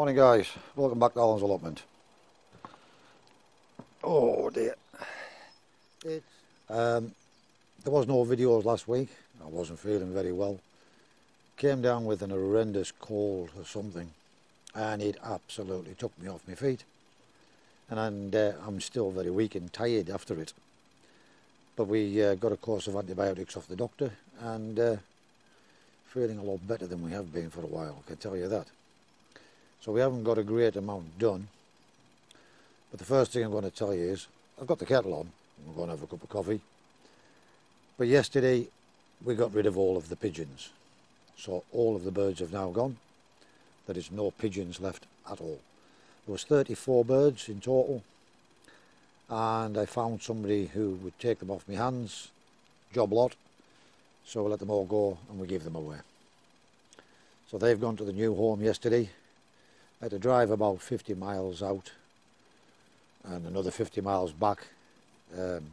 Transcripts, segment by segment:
Morning guys, welcome back to Alan's Allotment. Oh dear. It's, um, there was no videos last week, I wasn't feeling very well. Came down with an horrendous cold or something and it absolutely took me off my feet. And, and uh, I'm still very weak and tired after it. But we uh, got a course of antibiotics off the doctor and uh, feeling a lot better than we have been for a while, I can tell you that. So we haven't got a great amount done. But the first thing I'm going to tell you is, I've got the kettle on. We're going to have a cup of coffee. But yesterday, we got rid of all of the pigeons. So all of the birds have now gone. There is no pigeons left at all. There was 34 birds in total. And I found somebody who would take them off my hands, job lot. So we let them all go and we gave them away. So they've gone to the new home yesterday I had to drive about 50 miles out and another 50 miles back um,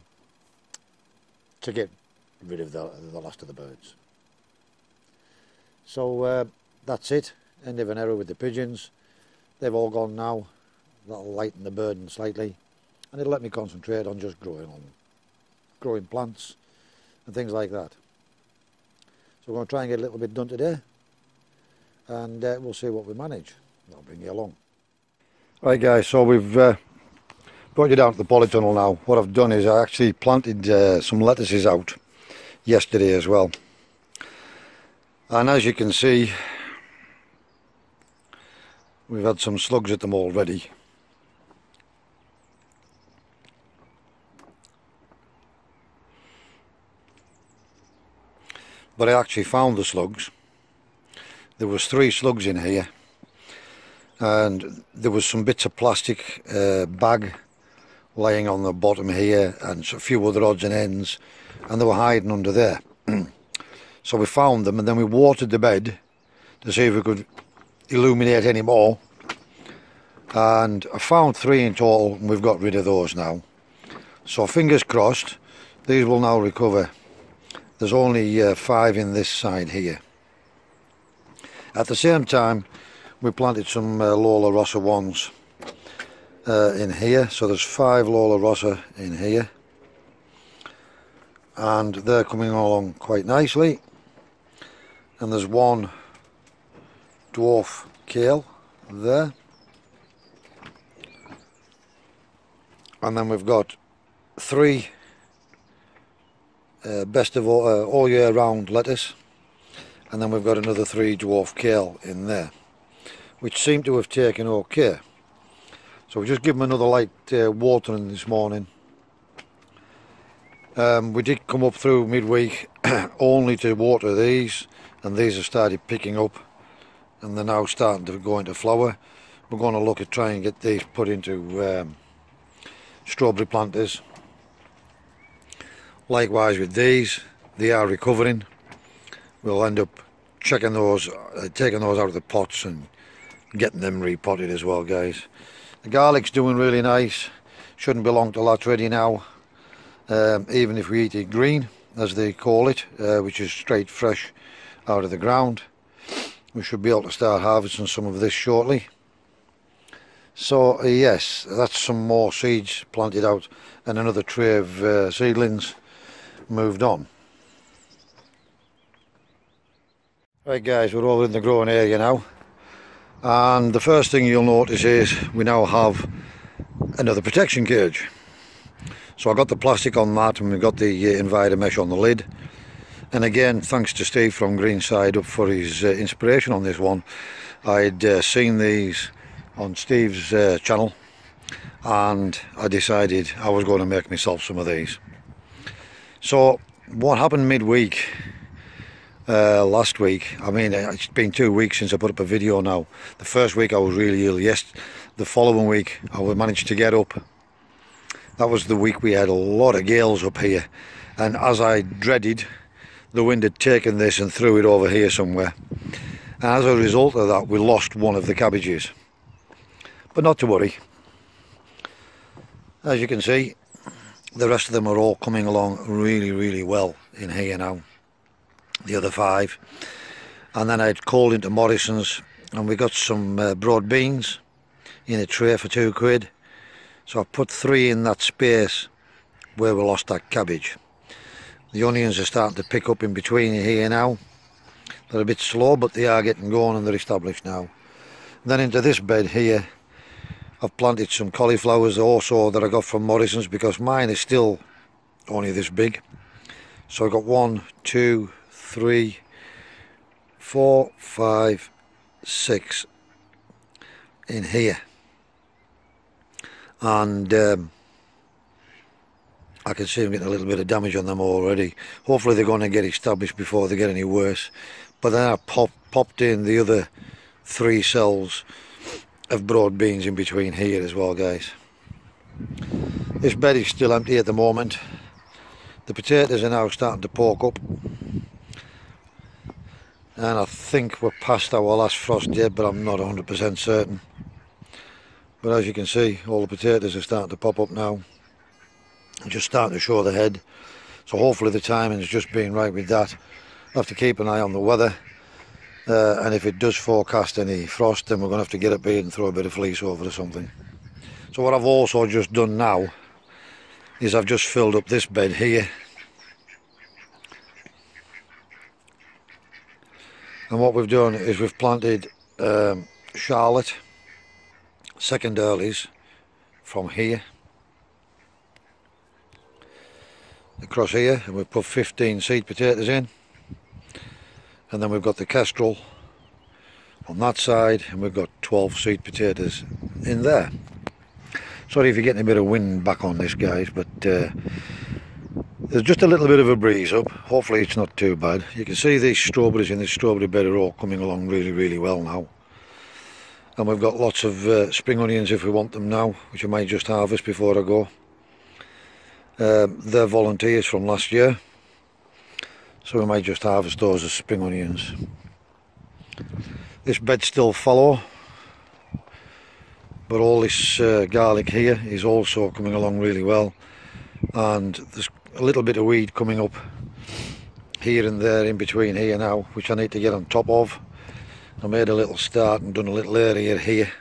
to get rid of the, the last of the birds. So uh, that's it, end of an era with the pigeons. They've all gone now, that'll lighten the burden slightly and it'll let me concentrate on just growing on growing plants and things like that. So we're going to try and get a little bit done today and uh, we'll see what we manage. I'll bring you along. Right guys, so we've uh, brought you down to the polytunnel now. What I've done is I actually planted uh, some lettuces out yesterday as well. And as you can see, we've had some slugs at them already. But I actually found the slugs. There was three slugs in here and there was some bits of plastic uh, bag laying on the bottom here and a few other odds and ends and they were hiding under there. So we found them and then we watered the bed to see if we could illuminate any more. And I found three in total and we've got rid of those now. So fingers crossed these will now recover. There's only uh, five in this side here. At the same time we planted some uh, Lollo Rossa ones uh, in here. So there's five Lollo Rossa in here. And they're coming along quite nicely. And there's one dwarf kale there. And then we've got three uh, best of all, uh, all year round lettuce. And then we've got another three dwarf kale in there which seem to have taken okay. So we just give them another light uh, watering this morning. Um, we did come up through midweek only to water these and these have started picking up and they're now starting to go into flower. We're going to look at trying to get these put into um, strawberry planters. Likewise with these, they are recovering. We'll end up checking those, uh, taking those out of the pots and getting them repotted as well guys. The garlic's doing really nice. Shouldn't be long till that's ready now um, even if we eat it green as they call it uh, which is straight fresh out of the ground. We should be able to start harvesting some of this shortly. So uh, yes that's some more seeds planted out and another tray of uh, seedlings moved on. Right guys we're over in the growing area now and the first thing you'll notice is we now have another protection cage. So I got the plastic on that and we've got the uh, mesh on the lid. And again thanks to Steve from Greenside up for his uh, inspiration on this one. I'd uh, seen these on Steve's uh, channel and I decided I was going to make myself some of these. So what happened midweek uh, last week. I mean, it's been two weeks since I put up a video now. The first week I was really ill. Yes, the following week I managed to get up. That was the week we had a lot of gales up here. And as I dreaded, the wind had taken this and threw it over here somewhere. And as a result of that, we lost one of the cabbages. But not to worry. As you can see, the rest of them are all coming along really, really well in here now the other five. And then I'd called into Morrison's and we got some uh, broad beans in a tray for two quid. So I put three in that space where we lost that cabbage. The onions are starting to pick up in between here now. They're a bit slow but they are getting going and they're established now. Then into this bed here I've planted some cauliflowers also that I got from Morrison's because mine is still only this big. So I've got one two three four five six in here. And um, I can see I'm getting a little bit of damage on them already. Hopefully they're going to get established before they get any worse. But then I pop, popped in the other three cells of broad beans in between here as well guys. This bed is still empty at the moment. The potatoes are now starting to poke up and I think we're past our last frost yet but I'm not 100% certain. But as you can see all the potatoes are starting to pop up now. Just starting to show the head. So hopefully the timing is just being right with that. I'll have to keep an eye on the weather. Uh, and if it does forecast any frost then we're going to have to get up here and throw a bit of fleece over or something. So what I've also just done now is I've just filled up this bed here and what we've done is we've planted um, Charlotte second earlies from here across here and we've put 15 seed potatoes in. And then we've got the kestrel on that side and we've got 12 seed potatoes in there. Sorry if you're getting a bit of wind back on this guys but uh, there's just a little bit of a breeze up. Hopefully it's not too bad. You can see these strawberries in this strawberry bed are all coming along really really well now. And we've got lots of uh, spring onions if we want them now which I might just harvest before I go. Um, they're volunteers from last year so we might just harvest those as spring onions. This bed's still fallow but all this uh, garlic here is also coming along really well. And there's a little bit of weed coming up here and there in between here now which I need to get on top of. I made a little start and done a little area here.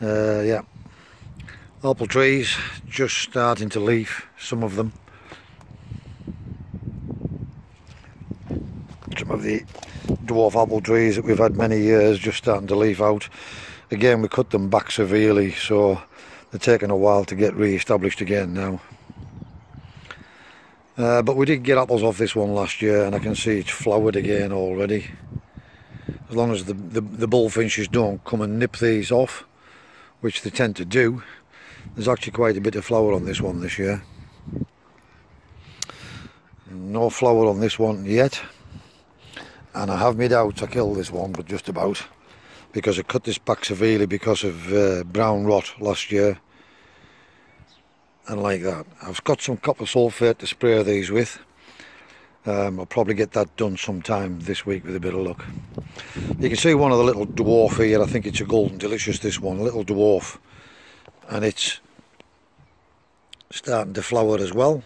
Uh, yeah. Apple trees just starting to leaf some of them. Some of the dwarf apple trees that we've had many years just starting to leaf out. Again we cut them back severely so they're taking a while to get re-established again now uh, but we did get apples off this one last year and I can see it's flowered again already. As long as the, the, the bullfinches don't come and nip these off which they tend to do there's actually quite a bit of flower on this one this year. No flower on this one yet and I have made out to kill this one but just about because I cut this back severely because of uh, brown rot last year and like that. I've got some copper sulphate to spray these with. Um, I'll probably get that done sometime this week with a bit of luck. You can see one of the little dwarf here. I think it's a golden delicious this one a little dwarf. And it's starting to flower as well.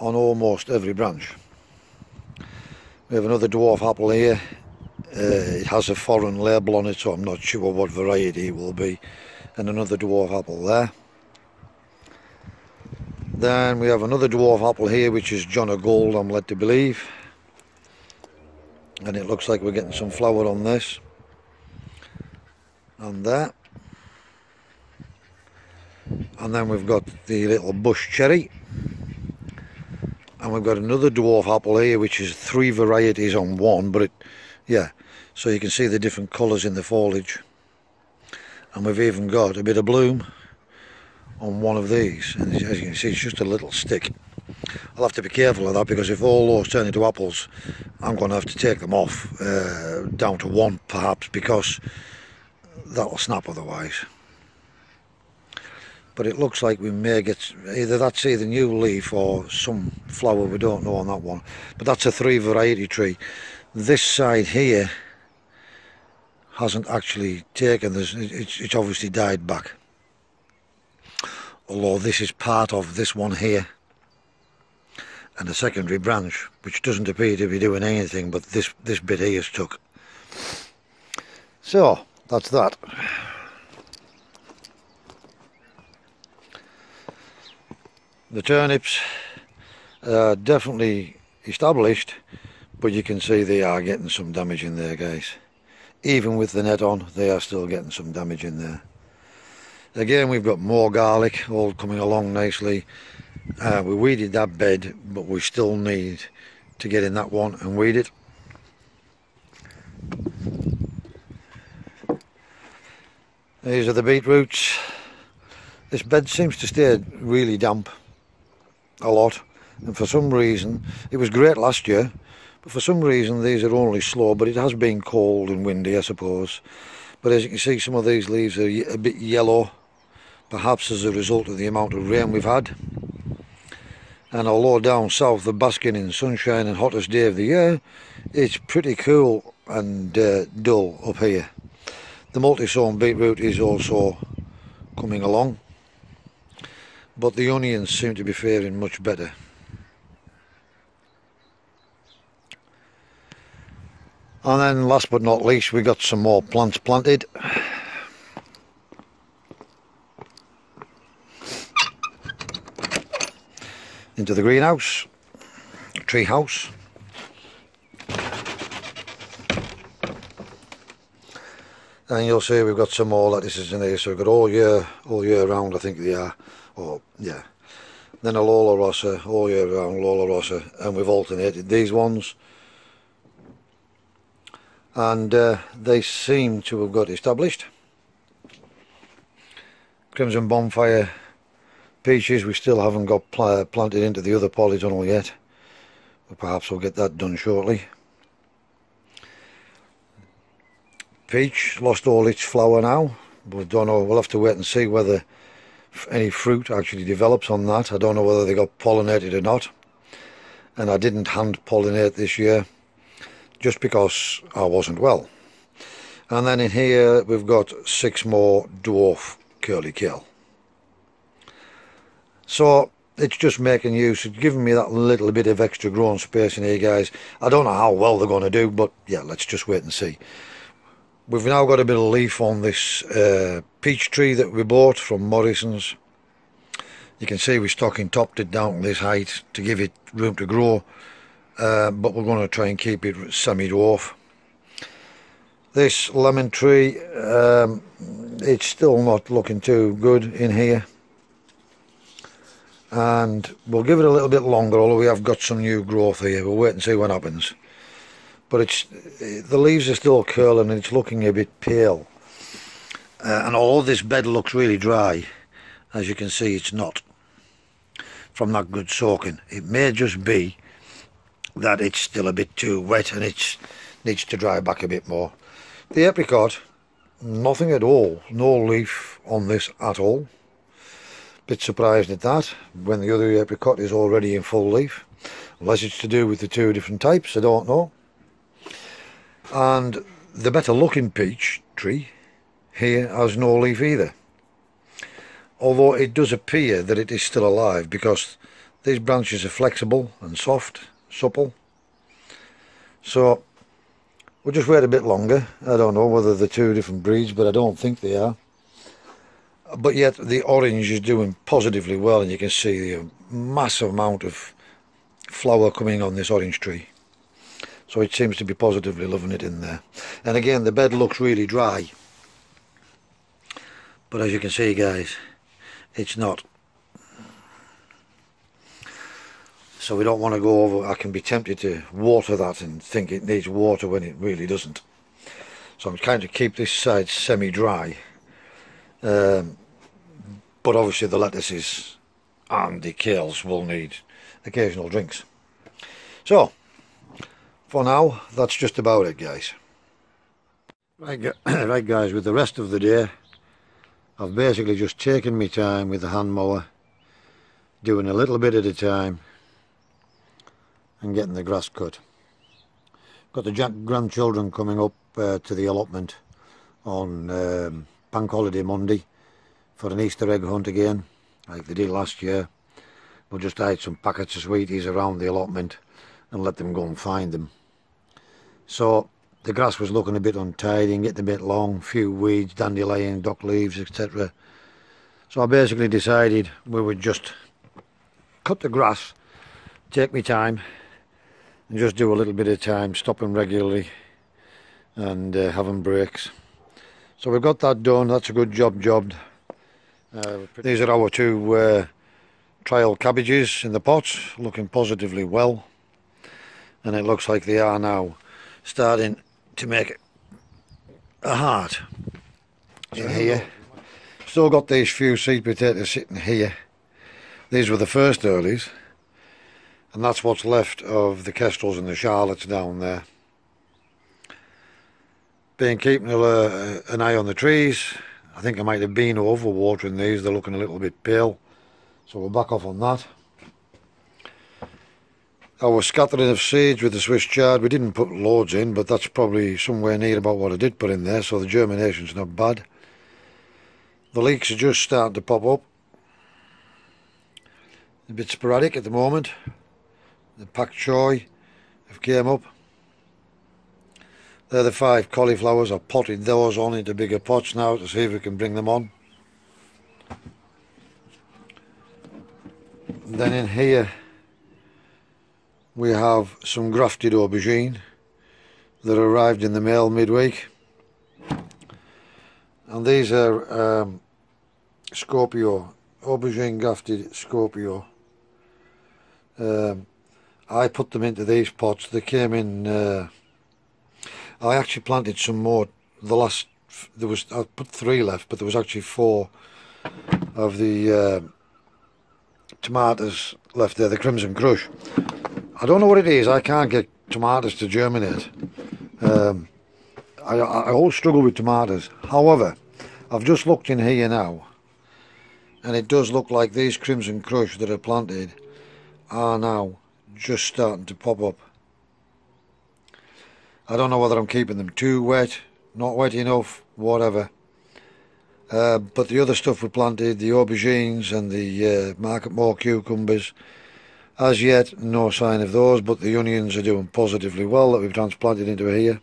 On almost every branch. We have another dwarf apple here. Uh, it has a foreign label on it, so I'm not sure what variety it will be. And another dwarf apple there. Then we have another dwarf apple here, which is Jonagold, I'm led to believe. And it looks like we're getting some flower on this. And that. And then we've got the little bush cherry and we've got another dwarf apple here which is three varieties on one but it yeah so you can see the different colours in the foliage. And we've even got a bit of bloom on one of these. And as you can see it's just a little stick. I'll have to be careful of that because if all those turn into apples I'm going to have to take them off uh, down to one perhaps because that'll snap otherwise. But it looks like we may get either that's either new leaf or some flower we don't know on that one. But that's a three variety tree. This side here hasn't actually taken this. It's, it's obviously died back. Although this is part of this one here and a secondary branch which doesn't appear to be doing anything but this this bit here is took. So that's that. The turnips are definitely established but you can see they are getting some damage in there guys even with the net on they are still getting some damage in there. Again we've got more garlic all coming along nicely. Uh, we weeded that bed but we still need to get in that one and weed it. These are the beetroots. This bed seems to stay really damp a lot and for some reason it was great last year but for some reason these are only slow but it has been cold and windy I suppose. But as you can see some of these leaves are a bit yellow perhaps as a result of the amount of rain we've had. And although down south the basking in sunshine and hottest day of the year it's pretty cool and uh, dull up here. The multi-sown beetroot is also coming along but the onions seem to be faring much better And then last but not least we got some more plants planted. Into the greenhouse, tree house. And you'll see we've got some more lettuces in here, so we've got all year, all year round I think they are, or yeah. Then a Lollo Rossa, all year round Lollo Rossa, and we've alternated these ones and uh, they seem to have got established. Crimson Bonfire peaches we still haven't got pl planted into the other polytunnel yet. But perhaps we'll get that done shortly. Peach lost all its flower now. Don't know we'll have to wait and see whether any fruit actually develops on that. I don't know whether they got pollinated or not. And I didn't hand pollinate this year just because I wasn't well. And then in here we've got six more dwarf curly kale. So it's just making use, it's giving me that little bit of extra growing space in here guys. I don't know how well they're going to do but yeah let's just wait and see. We've now got a bit of leaf on this uh, peach tree that we bought from Morrison's. You can see we're stocking topped it down to this height to give it room to grow uh, but we're going to try and keep it semi-dwarf. This lemon tree, um, it's still not looking too good in here. And we'll give it a little bit longer, although we have got some new growth here. We'll wait and see what happens. But it's the leaves are still curling and it's looking a bit pale. Uh, and although this bed looks really dry, as you can see it's not from that good soaking. It may just be that it's still a bit too wet and it needs to dry back a bit more. The apricot, nothing at all, no leaf on this at all. Bit surprised at that when the other apricot is already in full leaf. Unless it's to do with the two different types, I don't know. And the better looking peach tree here has no leaf either. Although it does appear that it is still alive because these branches are flexible and soft supple. So we'll just wait a bit longer. I don't know whether they're two different breeds, but I don't think they are. But yet the orange is doing positively well, and you can see the massive amount of flower coming on this orange tree. So it seems to be positively loving it in there. And again, the bed looks really dry. But as you can see, guys, it's not. So we don't want to go over I can be tempted to water that and think it needs water when it really doesn't. So I'm trying to keep this side semi-dry. Um, but obviously the lettuces and the kales will need occasional drinks. So for now that's just about it guys. Right, right guys with the rest of the day I've basically just taken my time with the hand mower doing a little bit at a time and getting the grass cut. Got the Jack grandchildren coming up uh, to the allotment on um, Bank Holiday Monday for an Easter egg hunt again like they did last year. We'll just hide some packets of sweeties around the allotment and let them go and find them. So the grass was looking a bit untidy and getting a bit long, few weeds, dandelion, dock leaves, etc. So I basically decided we would just cut the grass, take me time, and just do a little bit of time, stopping regularly and uh, having breaks. So we've got that done, that's a good job jobbed. Uh, these are our two uh, trial cabbages in the pots, looking positively well. And it looks like they are now starting to make a heart in here. Still got these few seed potatoes sitting here. These were the first earlies. And that's what's left of the kestrels and the charlottes down there been keeping a, uh, an eye on the trees. I think I might have been over watering these. They're looking a little bit pale. So we'll back off on that. Our scattering of seeds with the Swiss chard, we didn't put loads in, but that's probably somewhere near about what I did put in there, so the germination's not bad. The leeks are just starting to pop up. A bit sporadic at the moment. The pak choi have came up. They're the five cauliflowers. I've potted those on into bigger pots now to see if we can bring them on. Then in here we have some grafted aubergine that arrived in the mail midweek. And these are um, Scorpio, aubergine grafted Scorpio. Um, I put them into these pots. They came in uh, I actually planted some more. The last there was I put three left, but there was actually four of the uh, tomatoes left there. The Crimson Crush. I don't know what it is. I can't get tomatoes to germinate. Um, I, I always struggle with tomatoes. However, I've just looked in here now, and it does look like these Crimson Crush that are planted are now just starting to pop up. I don't know whether I'm keeping them too wet, not wet enough, whatever. Uh, but the other stuff we planted, the aubergines and the uh, Marketmore cucumbers, as yet no sign of those, but the onions are doing positively well that we've transplanted into here.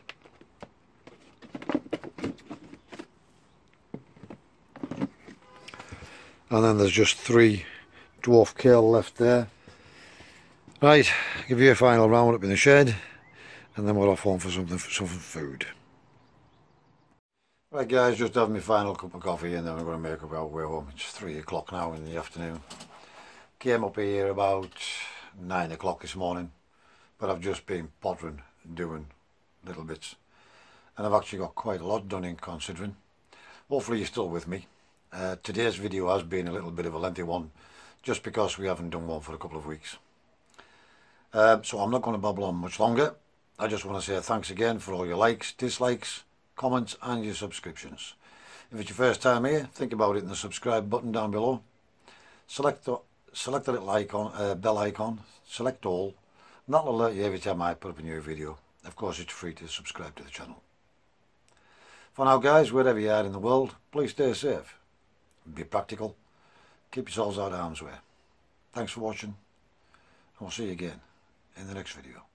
And then there's just three dwarf kale left there. Right, give you a final round up in the shed and then we're off home for something for some food. Right guys, just having my final cup of coffee and then we're going to make up our way home. It's 3 o'clock now in the afternoon. Came up here about 9 o'clock this morning, but I've just been pottering, doing little bits. And I've actually got quite a lot done in considering. Hopefully you're still with me. Uh, today's video has been a little bit of a lengthy one, just because we haven't done one for a couple of weeks. Uh, so I'm not going to babble on much longer. I just want to say thanks again for all your likes, dislikes, comments and your subscriptions. If it's your first time here, think about it in the subscribe button down below. Select the, select the little icon, uh, bell icon, select all, and that'll alert you every time I put up a new video. Of course it's free to subscribe to the channel. For now guys, wherever you are in the world, please stay safe, be practical, keep yourselves out of harm's way. Thanks for watching, and we'll see you again in the next video.